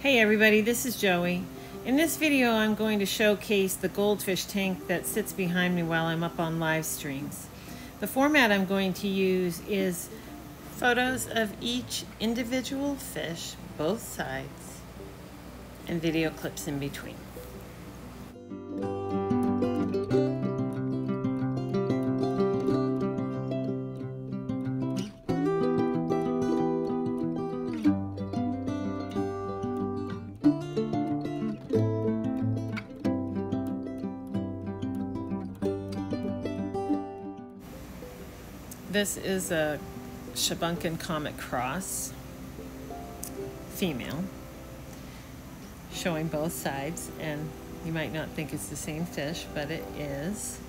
Hey everybody, this is Joey. In this video I'm going to showcase the goldfish tank that sits behind me while I'm up on live streams. The format I'm going to use is photos of each individual fish, both sides, and video clips in between. This is a Shubunkin Comet Cross, female, showing both sides, and you might not think it's the same fish, but it is.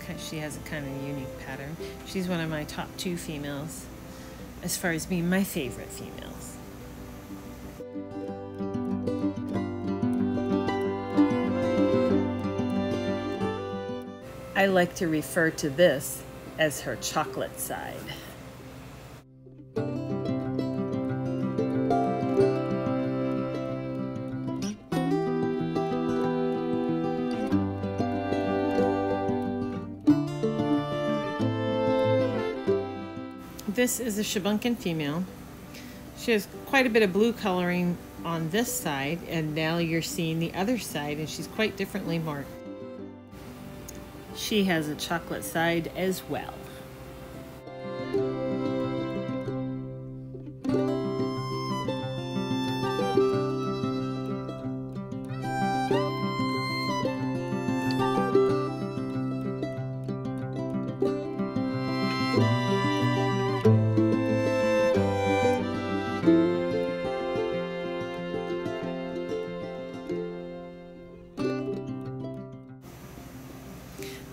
Kind of, she has a kind of unique pattern. She's one of my top two females as far as being my favorite females. I like to refer to this as her chocolate side. This is a Shubunkin female. She has quite a bit of blue coloring on this side and now you're seeing the other side and she's quite differently marked. She has a chocolate side as well.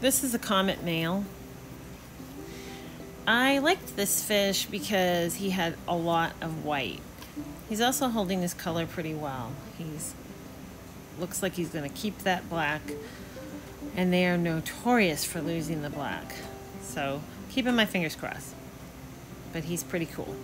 This is a comet male. I liked this fish because he had a lot of white. He's also holding his color pretty well. He's looks like he's going to keep that black and they are notorious for losing the black. So keeping my fingers crossed. But he's pretty cool.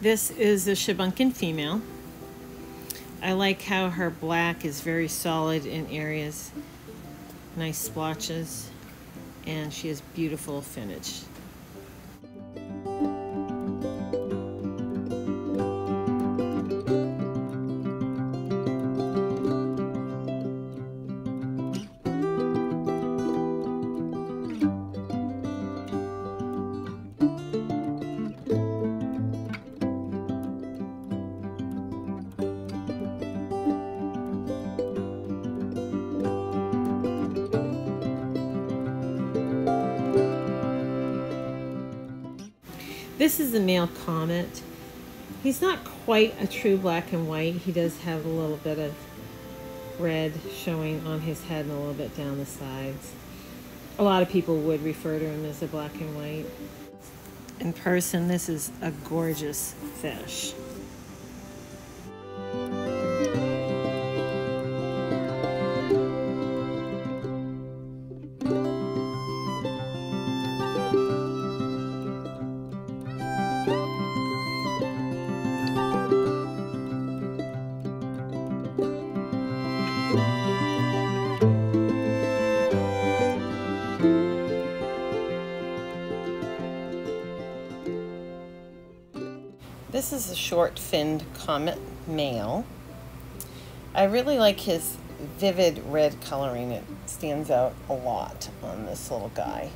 This is a Shubunkin female. I like how her black is very solid in areas, nice splotches, and she has beautiful finish. This is the male comet. He's not quite a true black and white. He does have a little bit of red showing on his head and a little bit down the sides. A lot of people would refer to him as a black and white. In person, this is a gorgeous fish. This is a short-finned comet male. I really like his vivid red coloring. It stands out a lot on this little guy.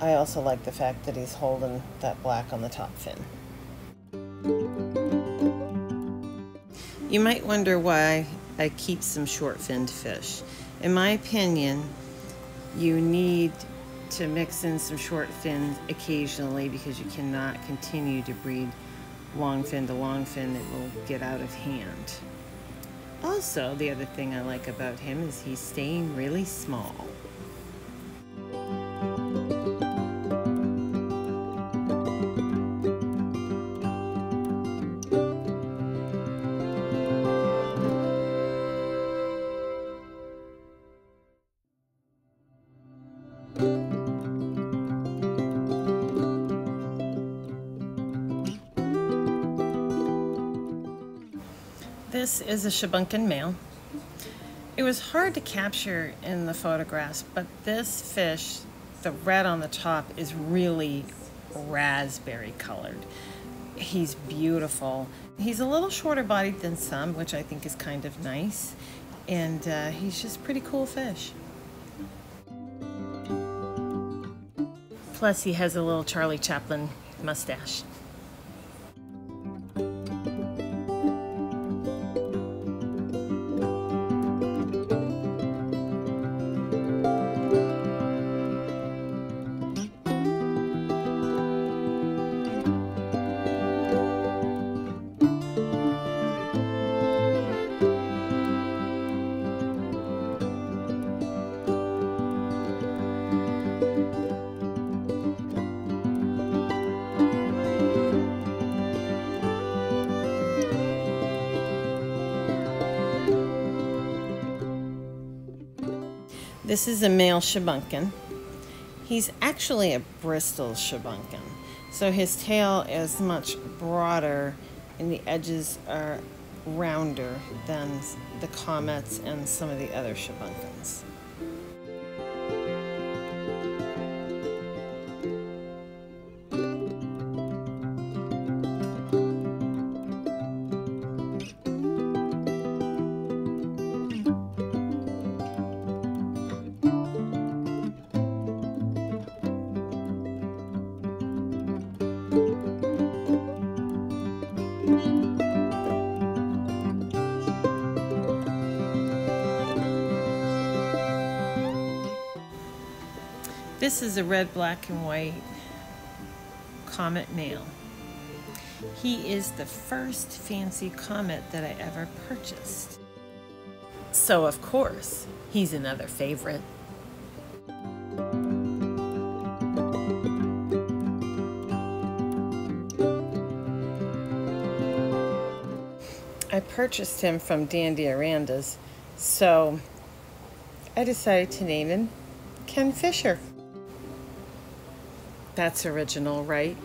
I also like the fact that he's holding that black on the top fin. You might wonder why I keep some short-finned fish. In my opinion, you need to mix in some short fins occasionally because you cannot continue to breed long fin to long fin, that will get out of hand. Also, the other thing I like about him is he's staying really small. This is a Shubunkin male. It was hard to capture in the photographs, but this fish, the red on the top, is really raspberry colored. He's beautiful. He's a little shorter bodied than some, which I think is kind of nice. And uh, he's just pretty cool fish. Plus he has a little Charlie Chaplin mustache. This is a male Shubunkin. He's actually a Bristol Shubunkin. So his tail is much broader and the edges are rounder than the comets and some of the other Shubunkins. This is a red, black, and white comet male. He is the first fancy comet that I ever purchased. So of course, he's another favorite. I purchased him from Dandy Oranda's, so I decided to name him Ken Fisher. That's original, right?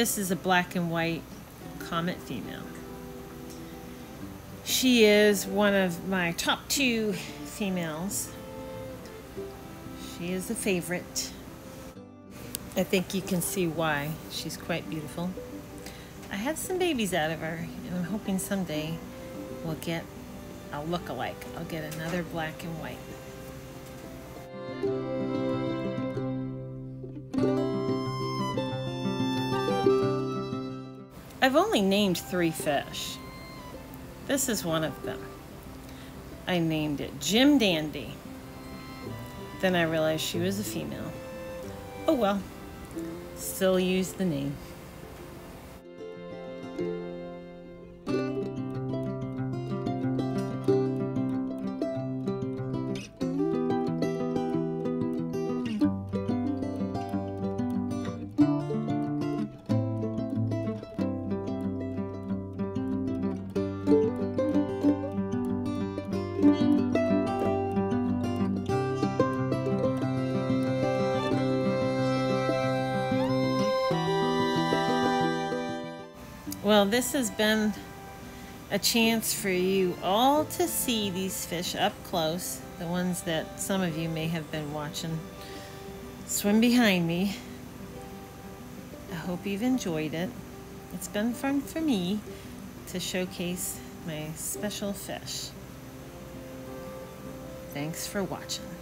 This is a black and white comet female. She is one of my top two females. She is a favorite. I think you can see why. She's quite beautiful. I have some babies out of her, and I'm hoping someday we'll get a look-alike. I'll get another black and white. I've only named three fish. This is one of them. I named it Jim Dandy. Then I realized she was a female. Oh well, still use the name. Well, this has been a chance for you all to see these fish up close, the ones that some of you may have been watching swim behind me. I hope you've enjoyed it. It's been fun for me to showcase my special fish. Thanks for watching.